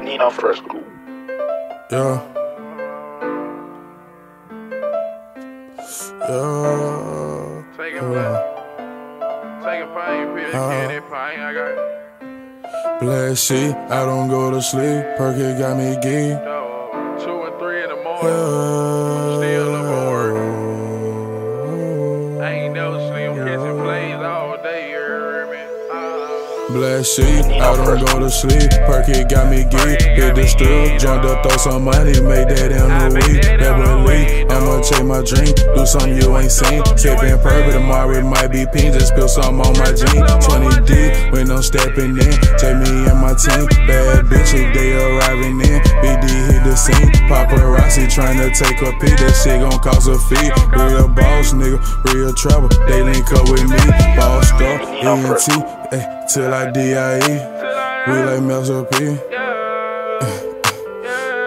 Nino Fresco. Yeah. Yeah. Take it, man. Take a pain, pill, Uh-huh. get that pain, I got Black sheep, I don't go to sleep. Perky got me geek. two and three in the morning. Black sheep, I don't go to sleep. Perky got me geek. Hit the strip, joined up, throw some money, make that in a week. Never leave, I'ma chase my dream. Do something you ain't seen. Sipping purple, tomorrow it might be pink. Just spill some on my jeans. 20 deep when I'm stepping in. Take me and my team. Bad bitches, they arriving in. BD hit the scene. Paparazzi tryna take a peek. That shit gon' cost a fee. Real boss, nigga. Real trouble. They link up with me. Up, ENT. Ay, till I DIE. We like Mel's P. Eh, eh.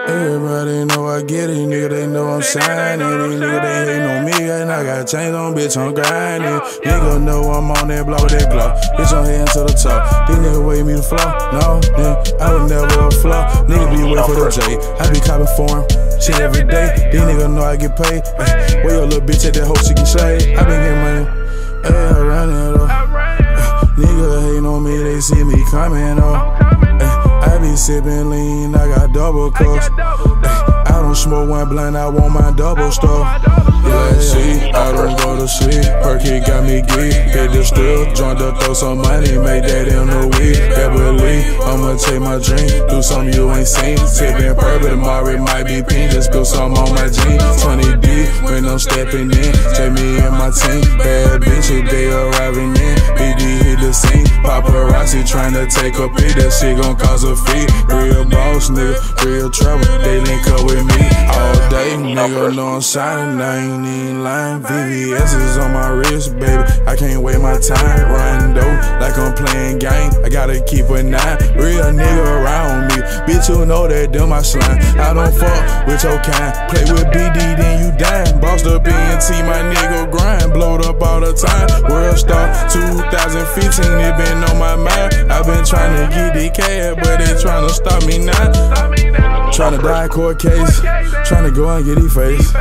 Everybody know I get it, nigga. They know I'm shining. These nigga they hating on me, and I got chains on, bitch. I'm grinding. Nigga know I'm on that blow, that glow. Bitch, I'm heading to the top. These nigga wait me to flow. No, nigga, I would never flow. Nigga be waiting for the J. I be copping for him. Shit every day. These niggas know I get paid. Ay, Where your little bitch at that hoe she get shade? I been coming up. I be sipping lean, I got double cups. I don't smoke one blunt, I want my double stuff. Yeah, see, I don't go to sleep. Perky got me geek. Hit the strip, joined up, throw some money, make that in a week. Heavily, I'ma take my dream. do something you ain't seen. Sipping purple, tomorrow it might be pink. Just spill some on my jeans. 20 deep when I'm stepping in. Take me and my team. Bad bitches, they arriving in. BD hit the scene. Paparazzi tryna take a peek. That shit gon' cause a fee. Real boss, nigga. Real trouble. They link up with me all day. Nigga know I'm shining. I ain't even lying. VVS is on my wrist, baby. I can't wait my time. Though, like I'm playing game. I gotta keep a nine. Real nigga around me. Bitch, you know that them my slime. I don't fuck with your kind. Play with BD, then you dying. Bossed up ENT, my nigga grind. Blowed up all the time. World star 2015, it been on my mind. i been trying to get the cash, but they trying to stop me now. Tryna die court case, tryna go and get e face.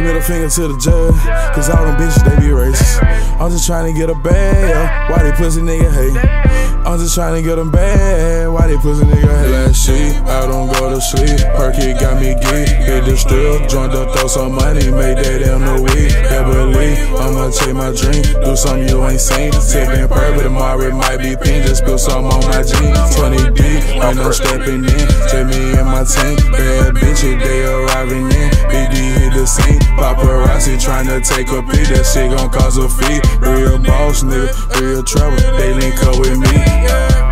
Middle finger to the judge, cause all them bitches they be racist. I'm just tryna get a bag, why they pussy nigga hate? I'm just tryna get them bad, why they pussy nigga hate? Last sheet, I don't go to sleep. Perky got me geek, hit the strip, joined up, throw some money, made that in a week. Heavily, I'ma take my drink, do something you ain't seen. Sipping purple, tomorrow it might be pink, just spill some on my jeans. 20 deep, when I'm stepping in, take me and my team. Bad bitches, they arriving in. BD hit the scene. Paparazzi tryna take a peek. That shit gon' cause a fee. Real boss, nigga. Real trouble. They link up with me.